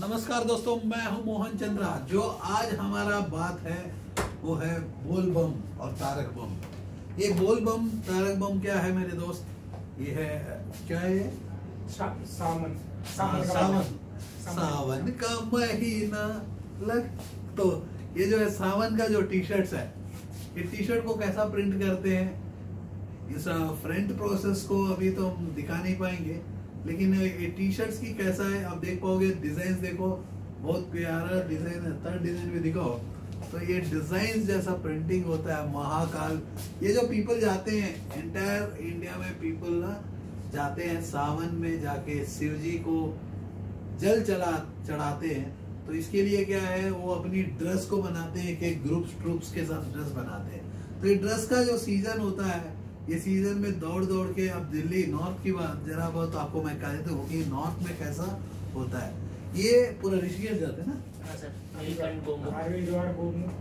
नमस्कार दोस्तों मैं हूँ मोहन चंद्रा। जो आज हमारा बात है वो है बोल बम और तारक बम। ये बोल बम तारक बम क्या है मेरे दोस्त? ये है क्या है सावन। हाँ, सावन सावन। का महीना लग तो ये जो है सावन का जो टी शर्ट है ये टी शर्ट को कैसा प्रिंट करते हैं? इस फ्रंट प्रोसेस को अभी तो हम दिखा नहीं पाएँगे। लेकिन ये टी शर्ट्स की कैसा है, आप देख पाओगे डिज़ाइन देखो, बहुत प्यारा डिज़ाइन है थर्ड डिज़ाइन भी दिखाओ। तो ये डिज़ाइन जैसा प्रिंटिंग होता है, महाकाल। ये जो पीपल जाते हैं एंटायर इंडिया में पीपल ना जाते हैं, सावन में जाके शिव जी को जल चला चढ़ाते हैं। तो इसके लिए क्या है, वो अपनी ड्रेस को बनाते हैं कि ग्रुप्स ट्रुप्स के साथ ड्रेस बनाते हैं। तो ये ड्रेस का जो सीज़न होता है ये सीज़न में दौड़ दौड़ के अब दिल्ली नॉर्थ की बात जरा बहुत आपको मैं कह देता हूँ कि नॉर्थ में कैसा होता है। ये पूरा ऋषिकेश जाते हैं ना? हाँ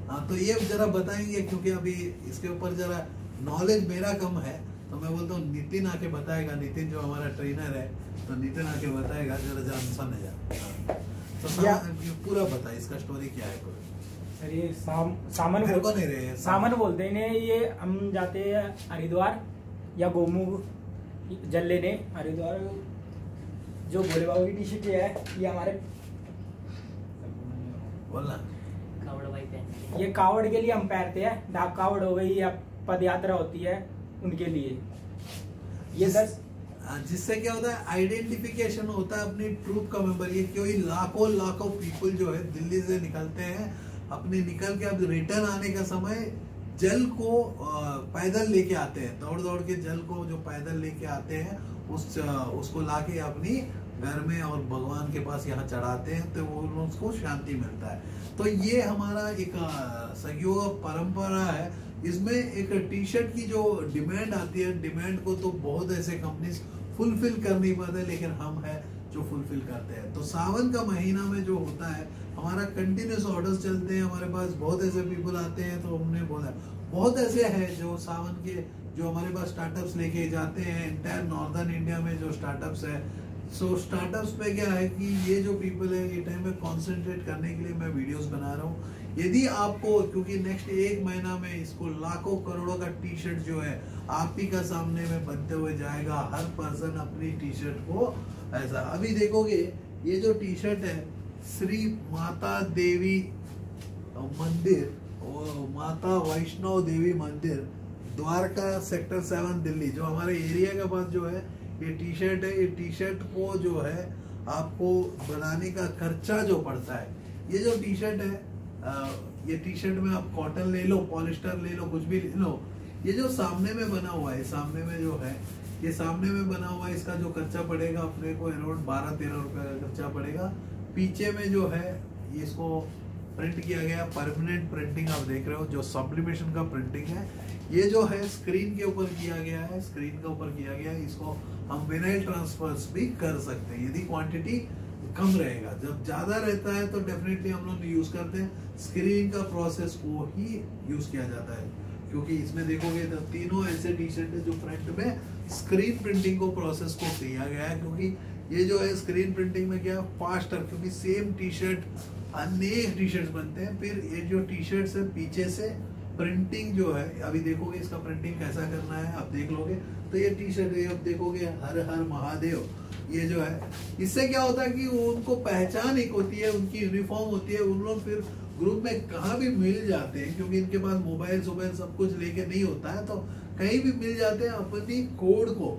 हाँ तो ये जरा बताएँगे क्योंकि अभी इसके ऊपर जरा नॉलेज मेरा कम है तो मैं बोलता हूँ नितिन आके बताएगा। नितिन जो हमारा ट्रेनर है तो नितिन आके बताएगा जरा जरा समझ जा तो पूरा बताए इसका स्टोरी क्या है पूरा? सर ये साम, सामन बोल- को नहीं रहे सामन बोलते हैं ये हम जाते हैं हरिद्वार या गोमू जल लेने हरिद्वार। जो भोले बाबू की टी शर्ट है ये हमारे बोलना। कावड़ भाई पहनते ये कावड़ के लिए हम पहनते हैं। डाक कावड़ हो गई या पद यात्रा होती है उनके लिए। ये दस हाँ, जिससे क्या होता है आइडेंटिफिकेशन होता है अपनी ट्रूप का मेंबर ये क्योंकि लाखों लाखों पीपल जो है दिल्ली से निकलते हैं अपने निकल के अब रिटर्न आने का समय जल को पैदल लेके आते हैं। दौड़ दौड़ के जल को जो पैदल लेके आते हैं, उस उसको लाके अपनी घर में और भगवान के पास यहाँ चढ़ाते हैं तो वो उसको शांति मिलता है। तो ये हमारा एक सहयोग परंपरा है। इसमें एक टी शर्ट की जो डिमांड आती है डिमांड को तो बहुत ऐसे कंपनीज़ फुलफिल कर नहीं पाते, लेकिन हम है जो फुलफिल करते हैं। तो सावन का महीना में जो होता है हमारा कंटिन्यूस ऑर्डर्स चलते हैं हमारे पास बहुत ऐसे पीपल आते हैं तो हमने बोला बहुत ऐसे हैं जो सावन के जो हमारे पास स्टार्टअप्स लेके जाते हैं इंटायर नॉर्दर्न इंडिया में जो स्टार्टअप्स है। सो so, स्टार्टअप्स पे क्या है कि ये जो पीपल है ये टाइम में कॉन्सेंट्रेट करने के लिए मैं वीडियोस बना रहा हूँ। यदि आपको क्योंकि नेक्स्ट एक महीना में इसको लाखों करोड़ों का टी शर्ट जो है आप ही का सामने में बनते हुए जाएगा हर पर्सन अपनी टी शर्ट को ऐसा। अभी देखोगे ये जो टी शर्ट है श्री माता देवी मंदिर माता वैष्णव देवी मंदिर, द्वारका सेक्टर सेवन, दिल्ली। जो हमारे एरिया के पास जो है, ये टी शर्ट है, ये टी शर्ट को जो है, आपको बनाने का खर्चा जो पड़ता है, ये जो टी शर्ट है ये टी शर्ट में आप कॉटन ले लो पॉलिस्टर ले लो, कुछ भी ले लो, ये जो सामने में बना हुआ है, सामने में जो है, ये सामने में बना हुआ है, इसका जो खर्चा पड़ेगा अपने को अराउंड बारह तेरह रुपए का खर्चा पड़ेगा। पीछे में जो है इसको प्रिंट किया गया परमानेंट प्रिंटिंग आप देख रहे हो, जो सब्लिमेशन का प्रिंटिंग है, ये जो है स्क्रीन के ऊपर किया गया है स्क्रीन के ऊपर किया गया है, इसको हम विनाइल ट्रांसफर्स भी कर सकते हैं, यदि क्वांटिटी कम रहेगा। जब ज़्यादा रहता है तो डेफिनेटली हम लोग यूज़ करते हैं स्क्रीन का प्रोसेस को ही यूज़ किया जाता है। क्योंकि इसमें देखोगे तो तीनों ऐसे टी शर्ट है जो फ्रंट में स्क्रीन प्रिंटिंग को प्रोसेस को किया गया है, क्योंकि ये जो है स्क्रीन प्रिंटिंग में क्या फास्टर क्योंकि सेम टी शर्ट अनेक टी शर्ट बनते हैं। फिर ये जो टी शर्ट है, पीछे से प्रिंटिंग जो है, अभी देखोगे इसका प्रिंटिंग कैसा करना है, आप देख लोगे। तो ये टी शर्ट अब देखोगे हर हर महादेव। ये जो है, इससे क्या होता है कि उनको पहचान एक होती है, उनकी यूनिफॉर्म होती है, उन लोग फिर ग्रुप में कहाँ भी मिल जाते हैं, क्योंकि इनके पास मोबाइल सोबाइल सब कुछ लेके नहीं होता है तो कहीं भी मिल जाते हैं अपनी कोड को।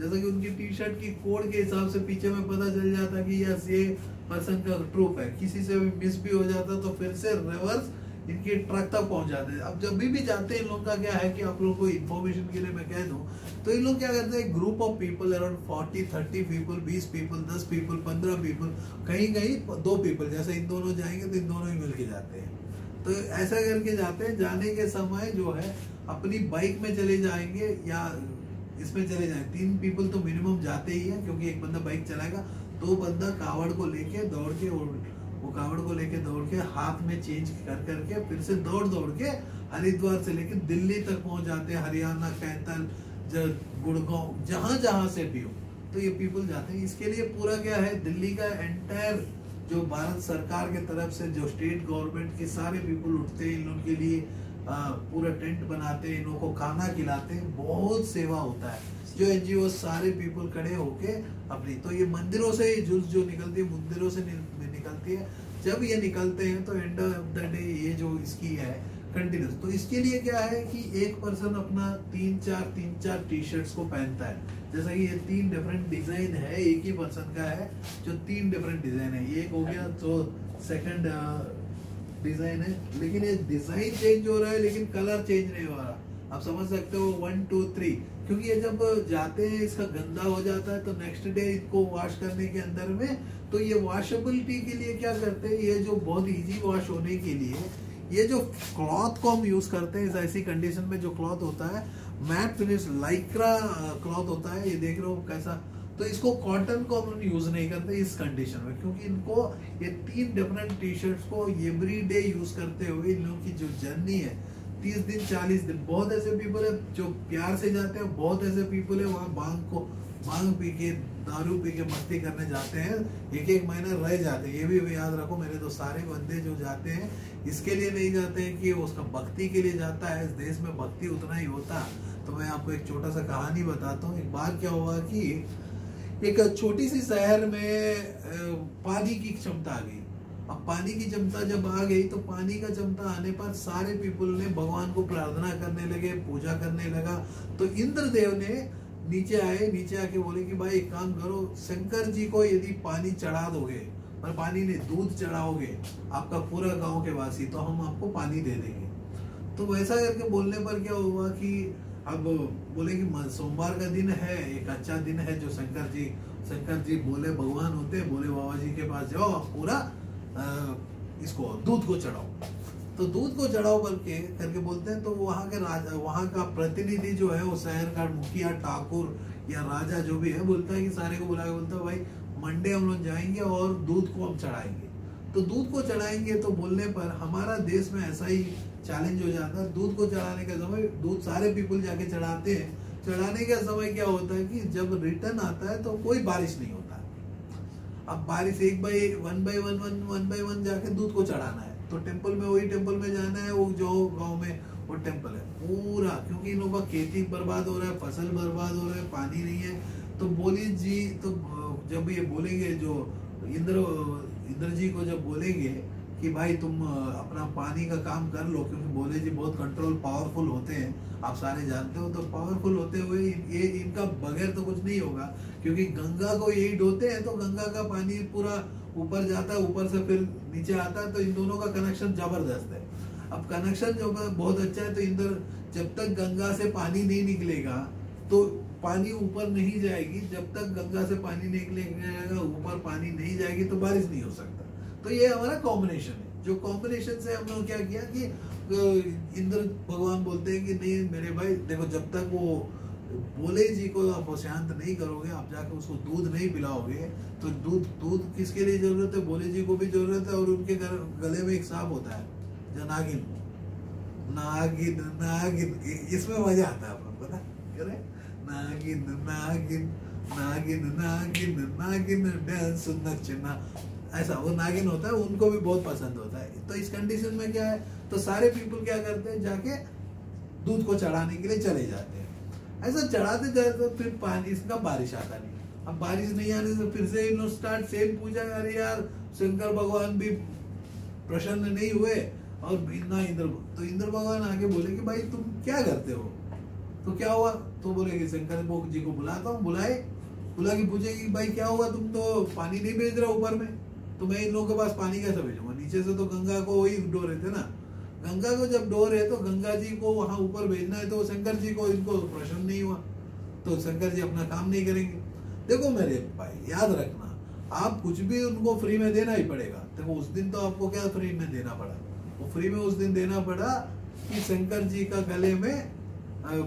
जैसा कि उनकी टी शर्ट की कोड के हिसाब से पीछे में पता चल जाता कि यस ये पर्सन का ट्रूप है। किसी से भी मिस भी हो जाता तो फिर से रिवर्स इनके ट्रक तक पहुँच जाते हैं। अब जब भी भी जाते हैं इन लोग का क्या है कि आप लोगों को इन्फॉर्मेशन के लिए मैं कह दूँ तो इन लोग क्या करते हैं group of people around forty thirty people बीस पीपल दस पीपल पंद्रह पीपल कहीं कहीं दो पीपल जैसे इन दोनों जाएँगे तो इन दोनों ही मिल के जाते हैं। तो ऐसा करके जाते हैं, जाने के समय जो है, अपनी बाइक में चले जाएँगे या इसमें चले जाए। तीन पीपल तो मिनिमम जाते ही है, क्योंकि एक बंदा बाइक चलाएगा, दो बंदा कावड़ को लेके दौड़ के और वो कावड़ को लेके दौड़ के हाथ में चेंज कर करके फिर से दौड़ दौड़ के हरिद्वार से लेके दिल्ली तक पहुँच जाते हैं, हरियाणा कैथल ज- गुड़गांव, जहाँ जहाँ से भी हो। तो ये पीपल जाते हैं। इसके लिए पूरा क्या है? दिल्ली का एंटायर जो भारत सरकार के तरफ़ से, जो स्टेट गवर्नमेंट के सारे पीपल उठते हैं इन लोगों के लिए पूरा टेंट बनाते हैं इन लोगों को खाना खिलाते हैं बहुत सेवा होता है। जो एनजीओ सारे पीपल खड़े होके अपनी तो ये मंदिरों से जुल्स जो निकलती है, मंदिरों से निकलती है। जब ये निकलते हैं तो एंड ऑफ़ द डे ये जो इसकी है कंटिन्यूस तो इसके लिए क्या है कि एक पर्सन अपना तीन चार तीन चार टी शर्ट्स को पहनता है। जैसा कि ये तीन डिफरेंट डिज़ाइन है, एक ही पर्सन का है, जो तीन डिफरेंट डिज़ाइन है। एक हो गया तो सेकंड डिज़ाइन है, लेकिन ये डिज़ाइन चेंज हो रहा है, लेकिन कलर चेंज नहीं हो रहा। आप समझ सकते हो वन टू थ्री क्योंकि ये जब जाते हैं, इसका गंदा हो जाता है तो नेक्स्ट डे इसको वॉश करने के अंदर में तो ये वॉशेबिलिटी के लिए क्या करते हैं, ये जो बहुत इजी वॉश होने के लिए, ये जो क्लॉथ को हम यूज़ करते हैं, इस ऐसी कंडीशन में जो क्लॉथ होता है मैट फिनिश लाइक्रा क्लॉथ होता है, ये देख रहे हो कैसा तो इसको कॉटन को हम यूज़ नहीं करते इस कंडीशन में, क्योंकि इनको ये तीन डिफरेंट टी शर्ट्स को एवरी डे यूज़ करते हुए इन लोगों की जो जर्नी है, तीस दिन, चालीस दिन, बहुत ऐसे पीपल है जो प्यार से जाते हैं, बहुत ऐसे पीपल है वहाँ बांग को, बांग पी के, दारू पी के मस्ती करने जाते हैं एक एक महीना रह जाते हैं। ये भी याद रखो, मेरे तो सारे बंदे जो जाते हैं, इसके लिए नहीं जाते हैं कि उसका भक्ति के लिए जाता है, इस देश में भक्ति उतना ही होता। तो मैं आपको एक छोटा सा कहानी बताता हूँ। एक बार क्या हुआ कि एक छोटी सी शहर में पानी की क्षमता आ गई। अब पानी की क्षमता जब आ गई तो पानी का क्षमता आने पर सारे पीपल ने भगवान को प्रार्थना करने लगे, पूजा करने लगा। तो इंद्रदेव ने नीचे आए, नीचे आके बोले कि भाई, एक काम करो, शंकर जी को यदि पानी चढ़ा दोगे और पानी ने दूध चढ़ाओगे, आपका पूरा गाँव के वासी तो हम आपको पानी दे देंगे। तो वैसा करके बोलने पर क्या हुआ कि अब बोले कि सोमवार का दिन है, एक अच्छा दिन है जो शंकर जी शंकर जी बोले, भगवान होते, बोले बाबा जी के पास जाओ पूरा इसको, दूध को चढ़ाओ। तो दूध को चढ़ाओ करके करके बोलते हैं तो वहाँ के राजा, वहाँ का प्रतिनिधि जो है, वो शहर का मुखिया, ठाकुर या राजा जो भी है, बोलता है कि सारे को बुला के बोलता है, भाई, मंडे हम लोग जाएँगे और दूध को हम चढ़ाएँगे। तो दूध को चढ़ाएँगे तो बोलने पर हमारा देश में ऐसा ही चैलेंज हो जाता है। दूध को चढ़ाने का समय, दूध सारे पीपल जाके चढ़ाते हैं। चढ़ाने का समय क्या होता है कि जब रिटर्न आता है तो कोई बारिश नहीं होता। अब बारिश एक by one by one one one by one जाके दूध को चढ़ाना है। तो टेंपल में, वही टेंपल में जाना है, वो जो गाँव में, वो टेंपल है। पूरा, क्योंकि इन लोगों का खेती बर्बाद हो रहा है, फ़सल बर्बाद हो रहा है, पानी नहीं है। तो बोली जी तो जब ये बोलेंगे, जो इंद्र इंद्र जी को जब बोलेंगे कि भाई तुम अपना पानी का काम कर लो, क्योंकि बोले जी बहुत कंट्रोल पावरफुल होते हैं। आप सारे जानते हो तो पावरफुल होते हुए ये इनका बगैर तो कुछ नहीं होगा। क्योंकि गंगा को यही ढोते हैं तो गंगा का पानी पूरा ऊपर जाता है, ऊपर से फिर नीचे आता है तो इन दोनों का कनेक्शन ज़बरदस्त है। अब कनेक्शन जो बहुत अच्छा है तो इधर जब तक गंगा से पानी नहीं निकलेगा तो पानी ऊपर नहीं जाएगी। जब तक गंगा से पानी निकलेगा, ऊपर पानी नहीं जाएगी तो बारिश नहीं हो सकता। तो ये हमारा कॉम्बिनेशन है। जो कॉम्बिनेशन से हम लोग क्या किया कि इंद्र भगवान बोलते हैं कि नहीं, मेरे भाई, देखो जब तक वो बोले जी को आप शांत नहीं करोगे, आप जाके उसको दूध नहीं पिलाओगे तो दूध दूध किसके लिए ज़रूरत है? बोले जी को भी ज़रूरत है और उनके घर, गले में एक सांप होता है जो नागिन नागिन नागिन इसमें मज़ा आता है आपको, पता करे? नागिन नागिन नागिन नागिन नागिन, डांस नचना ऐसा, वो नागिन होता है, उनको भी बहुत पसंद होता है। तो इस कंडीशन में क्या है तो सारे पीपल क्या करते हैं, जाके दूध को चढ़ाने के लिए चले जाते हैं। ऐसा चढ़ाते जाते तो फिर पानी, इसका बारिश आता नहीं। अब बारिश नहीं आने से फिर से इन स्टार्ट सेम पूजा अरे यार, शंकर भगवान भी प्रसन्न नहीं हुए और ना इंद्र तो इंद्र भगवान आगे बोले कि भाई, तुम क्या करते हो? तो क्या हुआ? तो बोले कि शंकर जी को बुलाता हूँ, बुलाए। बुला के पूछे कि भाई, क्या हुआ? तुम तो पानी नहीं भेज रहे ऊपर में। तो मैं इन लोगों के पास पानी कैसे भेजूँगा? नीचे से तो गंगा को वही डो रहे थे ना। गंगा को जब डो रहे तो गंगा जी को वहाँ ऊपर भेजना है तो शंकर जी को इनको प्रश्न नहीं हुआ। तो शंकर जी अपना काम नहीं करेंगे। देखो मेरे भाई, याद रखना, आप कुछ भी उनको फ्री में देना ही पड़ेगा। देखो, उस दिन तो आपको क्या फ्री में देना पड़ा? वो फ्री में उस दिन देना पड़ा कि शंकर जी का गले में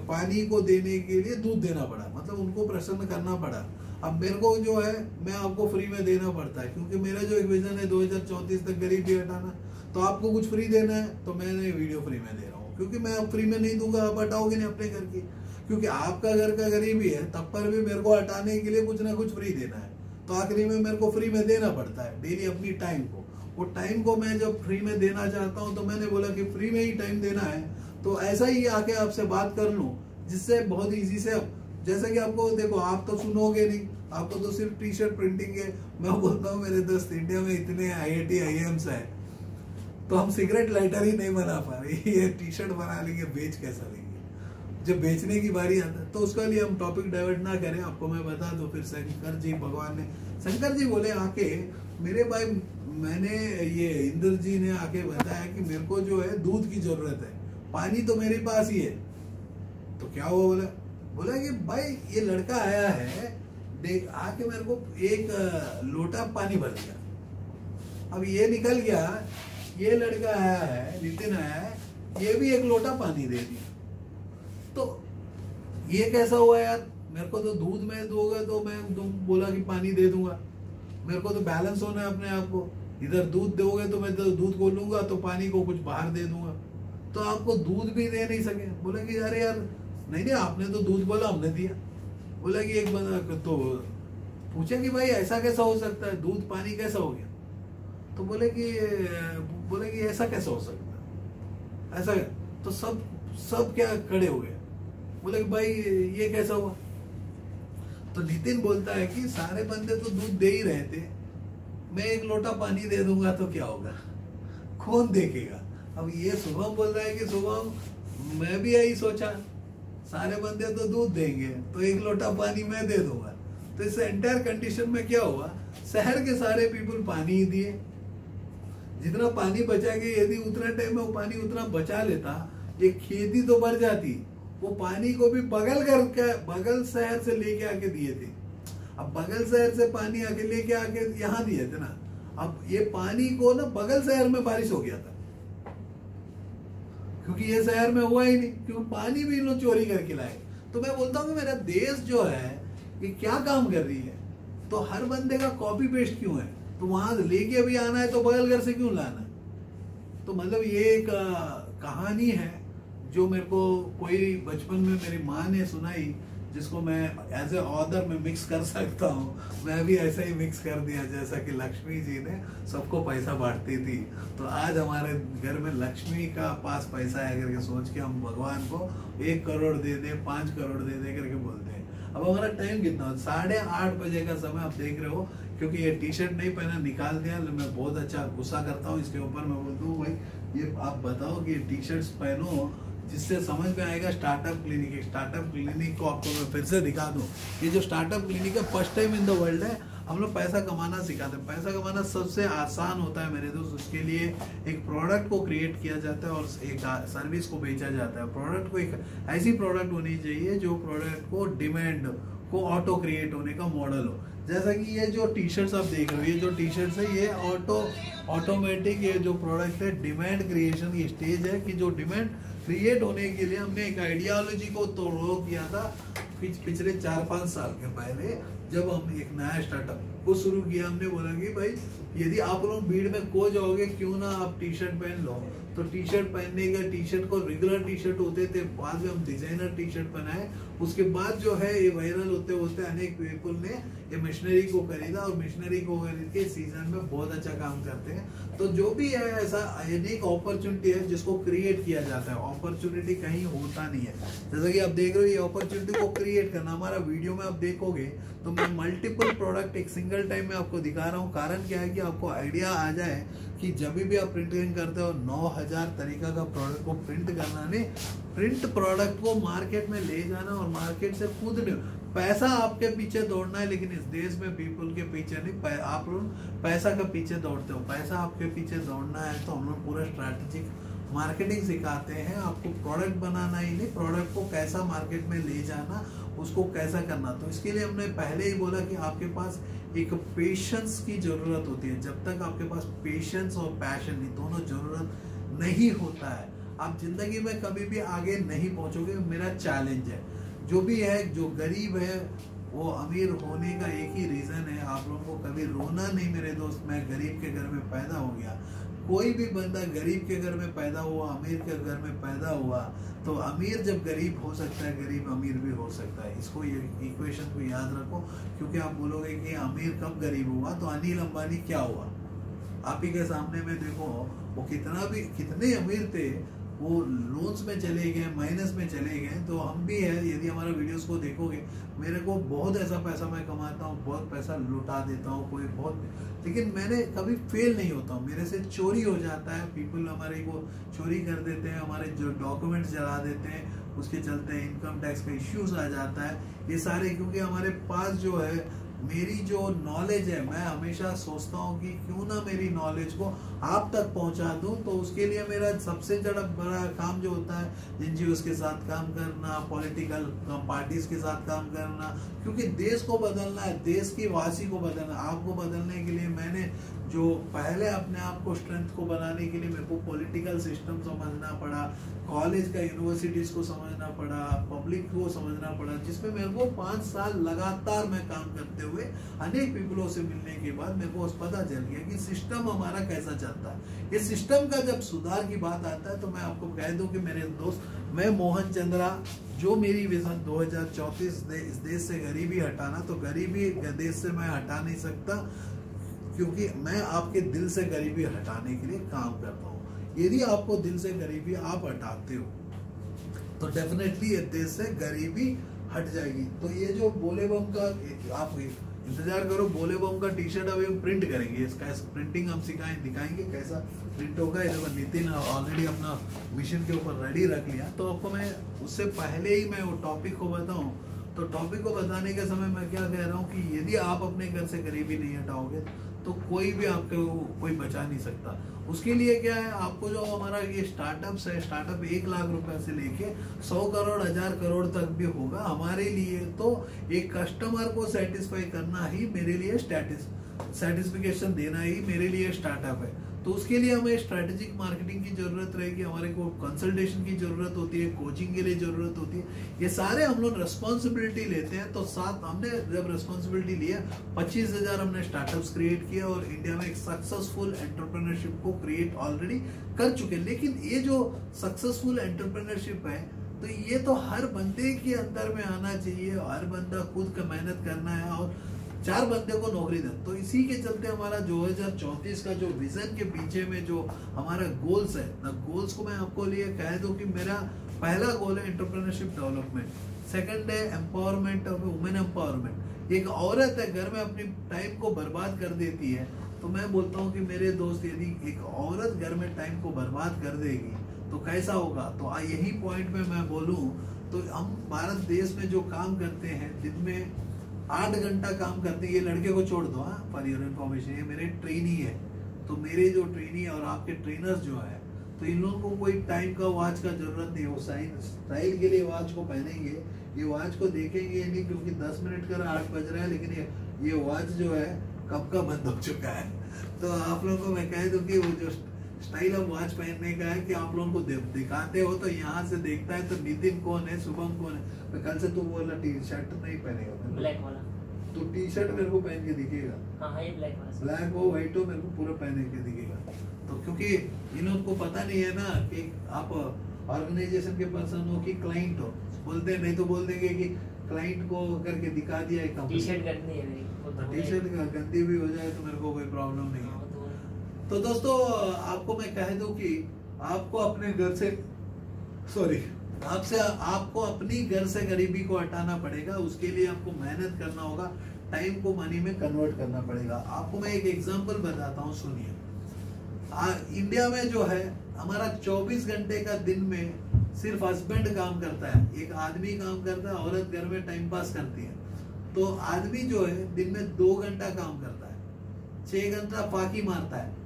पानी को देने के लिए दूध देना पड़ा। मतलब उनको प्रसन्न करना पड़ा। अब मेरे को जो है, मैं आपको फ्री में देना पड़ता है, क्योंकि मेरा जो एक विजन है 2034 तक गरीबी हटाना तो आपको कुछ फ्री देना है तो मैंने वीडियो फ्री में दे रहा हूँ। क्योंकि मैं अब फ्री में नहीं दूँगा, आप हटाओगे नहीं अपने घर की। क्योंकि आपका घर का गरीबी है तब पर भी मेरे को हटाने के लिए कुछ ना कुछ फ्री देना है। तो आखिरी में मेरे को फ्री में देना पड़ता है डेली अपनी टाइम को। वो टाइम को मैं जब फ्री में देना चाहता हूँ तो मैंने बोला कि फ्री में ही टाइम देना है तो ऐसा ही आके आपसे बात कर लूँ, जिससे बहुत ईजी से जैसे कि आपको, देखो, आप तो सुनोगे नहीं। आपको तो सिर्फ़ टी शर्ट प्रिंटिंग है। मैं बोलता हूँ, मेरे दोस्त इंडिया में इतने आई आई टी आई एम्स है तो हम सिगरेट लाइटर ही नहीं बना पा रहे। ये टी शर्ट बना लेंगे, बेच कैसा लेंगे? जब बेचने की बारी आता है तो उसके लिए हम टॉपिक डाइवर्ट ना करें। आपको मैं बता दूँ, फिर शंकर जी, भगवान ने, शंकर जी बोले, आके, मेरे भाई, मैंने ये इंद्र जी ने आके बताया कि मेरे को जो है दूध की ज़रूरत है। पानी तो मेरे पास ही है। तो क्या हुआ बोला? बोला कि भाई, ये लड़का आया है, देख, आके मेरे को एक लोटा पानी भर दिया। अब ये निकल गया, ये लड़का आया है, नितिन आया है, ये भी एक लोटा पानी दे दिया। तो ये कैसा हुआ यार? मेरे को तो दूध में दोगे तो मैं तुम बोला कि पानी दे दूँगा। मेरे को तो बैलेंस होना है अपने आप को। इधर दूध दोगे तो मैं तो दूध को लूँगा तो पानी को कुछ बाहर दे दूँगा। तो आपको दूध भी दे नहीं सके। बोले कि अरे यार नहीं नहीं, आपने तो दूध बोला, हमने दिया। बोला कि एक बंदा तो पूछा कि भाई, ऐसा कैसा हो सकता है? दूध पानी कैसा हो गया? तो बोले कि बोले कि ऐसा कैसा हो सकता है? ऐसा तो सब सब क्या खड़े हो गए। बोले कि भाई, ये कैसा हुआ? तो नितिन बोलता है कि सारे बंदे तो दूध दे ही रहे थे। मैं एक लोटा पानी दे दूँगा तो क्या होगा? कौन देखेगा? अब ये शुभम बोल रहा है कि, शुभम, मैं भी यही सोचा। सारे बंदे तो दूध देंगे तो एक लोटा पानी मैं दे दूँगा। तो इस एंटायर कंडीशन में क्या हुआ? शहर के सारे पीपल पानी ही दिए। जितना पानी बचा के यदि उतना टाइम में वो पानी उतना बचा लेता, ये खेती तो बढ़ जाती। वो पानी को भी बगल कर बगल शहर से लेके आके दिए थे। अब बगल शहर से पानी आके लेके आके यहाँ दिए थे ना। अब ये पानी को ना बगल शहर में बारिश हो गया था। क्योंकि ये शहर में हुआ ही नहीं, क्योंकि पानी भी लोग चोरी करके लाए। तो मैं बोलता हूँ मेरा देश जो है, ये क्या काम कर रही है? तो हर बंदे का कॉपी पेस्ट क्यों है? तो वहाँ लेके अभी आना है तो बगल घर से क्यों लाना तो मतलब ये एक कहानी है जो मेरे को कोई बचपन में मेरी माँ ने सुनाई जिसको मैं एज ए ऑदर में मिक्स कर सकता हूँ। मैं भी ऐसा ही मिक्स कर दिया, जैसा कि लक्ष्मी जी ने सबको पैसा बांटती थी। तो आज हमारे घर में लक्ष्मी का पास पैसा है करके सोच के हम भगवान को एक करोड़ दे दे, पाँच करोड़ दे दे करके बोलते हैं। अब हमारा टाइम कितना? साढ़े आठ बजे का समय आप देख रहे हो, क्योंकि ये टी शर्ट नहीं पहना, निकाल दिया मैं बहुत अच्छा गुस्सा करता हूँ। इसके ऊपर मैं बोलता हूँ, भाई, ये आप बताओ कि ये टी शर्ट्स पहनो जिससे समझ में आएगा स्टार्टअप क्लिनिक स्टार्टअप क्लिनिक को आपको मैं फिर से दिखा दूँ। ये जो स्टार्टअप क्लिनिक है first time in the world है। हम लोग पैसा कमाना सिखाते हैं। पैसा कमाना सबसे आसान होता है मेरे दोस्त। उसके लिए एक प्रोडक्ट को क्रिएट किया जाता है और एक सर्विस को बेचा जाता है। प्रोडक्ट को एक ऐसी प्रोडक्ट होनी चाहिए जो प्रोडक्ट को डिमांड को ऑटो क्रिएट होने का मॉडल हो। जैसा कि ये जो टी शर्ट्स आप देख रहे हो, ये जो टी शर्ट्स है, ये ऑटो ऑटोमेटिक ये जो प्रोडक्ट है डिमांड क्रिएशन की स्टेज है कि जो डिमांड क्रिएट होने के लिए हमने एक आइडियोलॉजी को तोड़ो किया था पिछले चार पाँच साल के पहले, जब हम एक नया स्टार्टअप को शुरू किया, हमने बोला कि भाई, यदि आप लोग भीड़ में को जाओगे, क्यों ना आप टी शर्ट पहन लो? तो टी शर्ट पहनने का टी शर्ट को रेगुलर टी शर्ट होते थे, बाद में हम डिज़ाइनर टी शर्ट पहनाए उसके बाद जो है, ये वायरल होते होते अनेक पीपल ने ये मशीनरी को खरीदा और मशीनरी को खरीद के सीज़न में बहुत अच्छा काम करते हैं। तो जो भी है, ऐसा अनेक अपॉर्चुनिटी है जिसको क्रिएट किया जाता है। अपॉर्चुनिटी कहीं होता नहीं है। जैसा कि आप देख रहे हो, ये अपॉर्चुनिटी को क्रिएट करना। हमारा वीडियो में आप देखोगे तो मैं मल्टीपल प्रोडक्ट एक सिंगल टाइम में आपको दिखा रहा हूँ। कारण क्या है कि आपको आइडिया आ जाए कि जब भी आप प्रिंटिंग करते हो, नौ हज़ार तरीका का प्रोडक्ट को प्रिंट करना नहीं प्रिंट प्रोडक्ट को मार्केट में ले जाना और मार्केट से खुद पैसा आपके पीछे दौड़ना है, लेकिन इस देश में पीपल के पीछे नहीं आप लोग पैसा के पीछे दौड़ते हो। पैसा आपके पीछे दौड़ना है तो हम लोग पूरा स्ट्रैटेजिक मार्केटिंग सिखाते हैं। आपको प्रोडक्ट बनाना ही नहीं प्रोडक्ट को कैसा मार्केट में ले जाना, उसको कैसा करना। तो इसके लिए हमने पहले ही बोला कि आपके पास एक पेशेंस की ज़रूरत होती है। जब तक आपके पास पेशेंस और पैशन ये दोनों ज़रूरत नहीं होता है। आप ज़िंदगी में कभी भी आगे नहीं पहुंचोगे, मेरा चैलेंज है। जो भी है, जो गरीब है, वो अमीर होने का एक ही रीज़न है। आप लोगों को कभी रोना नहीं मेरे दोस्त, मैं गरीब के घर में पैदा हो गया। कोई भी बंदा गरीब के घर में पैदा हुआ, अमीर के घर में पैदा हुआ तो अमीर जब गरीब हो सकता है, गरीब अमीर भी हो सकता है। इसको ये इक्वेशन को याद रखो, क्योंकि आप बोलोगे कि अमीर कब गरीब हुआ तो अनिल अंबानी क्या हुआ? आप ही के सामने में देखो, वो कितना भी, कितने अमीर थे वो लोन्स में चले गए माइनस में चले गए तो हम भी है, यदि हमारा वीडियोस को देखोगे, मेरे को बहुत ऐसा पैसा मैं कमाता हूँ, बहुत पैसा लुटा देता हूँ, कोई बहुत, लेकिन मैंने कभी फेल नहीं होता हूँ। मेरे से चोरी हो जाता है पीपल हमारे को चोरी कर देते हैं, हमारे जो डॉक्यूमेंट्स जला देते हैं, उसके चलते इनकम टैक्स का इश्यूज़ आ जाता है। ये सारे, क्योंकि हमारे पास जो है मेरी जो नॉलेज है, मैं हमेशा सोचता हूँ कि क्यों ना मेरी नॉलेज को आप तक पहुँचा दूँ तो उसके लिए मेरा सबसे ज़्यादा बड़ा काम जो होता है जिन जी के साथ काम करना पॉलिटिकल पार्टीज़ के साथ काम करना, क्योंकि देश को बदलना है, देश की वासी को बदलना, आपको बदलने के लिए मैंने जो पहले अपने आप को स्ट्रेंथ को बनाने के लिए मेरे को पॉलिटिकल सिस्टम समझना पड़ा कॉलेज का यूनिवर्सिटीज को समझना पड़ा पब्लिक को समझना पड़ा, जिसमें मेरे को पाँच साल लगातार मैं काम करते हुए अनेक पीपलों से मिलने के बाद मेरे को पता चल गया कि सिस्टम हमारा कैसा चलता है। ये सिस्टम का जब सुधार की बात आता है तो मैं आपको कह दूँ कि मेरे दोस्त, मैं मोहन चंद्रा, जो मेरी विजन दो हज़ार चौतीस इस देश से गरीबी हटाना तो गरीबी देश से मैं हटा नहीं सकता। क्योंकि मैं आपके दिल से गरीबी हटाने के लिए काम करता हूँ। यदि आपको दिल से गरीबी आप हटाते हो तो डेफिनेटली देश से गरीबी हट जाएगी। तो ये जो बोले बम का, आप इंतज़ार करो बोले बम का टी शर्ट अभी हम प्रिंट करेंगे। इसका प्रिंटिंग हम सिखाएँ, दिखाएँगे कैसा प्रिंट होगा। इधर नितिन ऑलरेडी अपना मिशन के ऊपर रेडी रख लिया। तो आपको मैं उससे पहले ही मैं वो टॉपिक को बताऊँ। तो टॉपिक को बताने के समय मैं क्या कह रहा हूँ कि यदि आप अपने घर से गरीबी नहीं हटाओगे तो कोई भी आपको कोई बचा नहीं सकता। उसके लिए क्या है, आपको जो हमारा ये स्टार्टअप है स्टार्टअप एक लाख रुपए से लेके सौ करोड़, हज़ार करोड़ तक भी होगा। हमारे लिए तो एक कस्टमर को सेटिस्फाई करना ही मेरे लिए स्टैटिस सेटिस्फिकेशन देना ही मेरे लिए स्टार्टअप है। तो उसके लिए हमें स्ट्रेटेजिक मार्केटिंग की ज़रूरत रहेगी, हमारे को कंसल्टेशन की ज़रूरत होती है कोचिंग के लिए ज़रूरत होती है। ये सारे हम लोग रेस्पॉन्सिबिलिटी लेते हैं तो साथ हमने जब रेस्पॉन्सिबिलिटी लिया, पच्चीस हज़ार हमने स्टार्टअप्स क्रिएट किया और इंडिया में एक सक्सेसफुल एंटरप्रेन्योरशिप को क्रिएट ऑलरेडी कर चुके हैं। लेकिन ये जो सक्सेसफुल एंटरप्रेन्योरशिप है तो ये तो हर बंदे के अंदर में आना चाहिए, हर बंदा खुद का मेहनत करना है और चार बंदे को नौकरी दे। तो इसी के चलते हमारा दो हज़ार चौतीस का जो विजन के पीछे में जो हमारा गोल्स है ना गोल्स को मैं आपको लिए कह दूँ कि मेरा पहला गोल है एंटरप्रेन्योरशिप डेवलपमेंट सेकंड है एम्पावरमेंट ऑफ़ वुमेन एम्पावरमेंट एक औरत है, घर में अपनी टाइम को बर्बाद कर देती है। तो मैं बोलता हूँ कि मेरे दोस्त, यदि एक औरत घर में टाइम को बर्बाद कर देगी तो कैसा होगा? तो यही पॉइंट में मैं बोलूँ तो हम भारत देश में जो काम करते हैं, दिन में आठ घंटा काम करते ये लड़के को छोड़ दो हाँ फॉर योर इन्फॉर्मेशन ये मेरे ट्रेनी है तो मेरे जो ट्रेनी और आपके ट्रेनर्स जो है तो इन लोगों को कोई टाइम का वॉच का ज़रूरत नहीं, वो साइन स्टाइल के लिए वॉच को पहनेंगे, ये वॉच को देखेंगे नहीं, क्योंकि दस मिनट कर आठ बज रहा है, लेकिन ये ये वॉच जो है, कब का बंद हो चुका है। तो आप लोगों को मैं कह दूँ कि वो जो स्टाइल ऑफ़ वॉच पहनने का है कि आप लोगों को दिखाते हो तो यहाँ से देखता है तो नितिन कौन है शुभम कौन है? तो कल से तू बोला टी शर्ट नहीं पहनेगा ब्लैक वाला। तो टी शर्ट मेरे को पहन के दिखेगा। हाँ हाँ ब्लैक ब्लैक हो व्हाइट हो मेरे को पूरा पहन के दिखेगा। तो क्योंकि इन लोगों को पता नहीं है ना कि आप ऑर्गेनाइजेशन के पर्सन हो कि क्लाइंट हो। बोलते नहीं तो बोल देंगे कि क्लाइंट को करके दिखा दिया है टी शर्ट गंदी है टी शर्ट गंदी भी हो जाए तो मेरे को कोई प्रॉब्लम नहीं है हाँ, तो दोस्तों, आपको मैं कह दूँ कि आपको अपने घर से सॉरी आपसे, आपको अपनी घर से गरीबी को हटाना पड़ेगा, उसके लिए आपको मेहनत करना होगा टाइम को मनी में कन्वर्ट करना पड़ेगा। आपको मैं एक एग्जांपल बताता हूँ, सुनिए। इंडिया में जो है, हमारा 24 घंटे का दिन में सिर्फ़ हस्बैंड काम करता है, एक आदमी काम करता है, औरत घर में टाइम पास करती है। तो आदमी जो है, दिन में दो घंटा काम करता है, छह घंटा फाकी मारता है।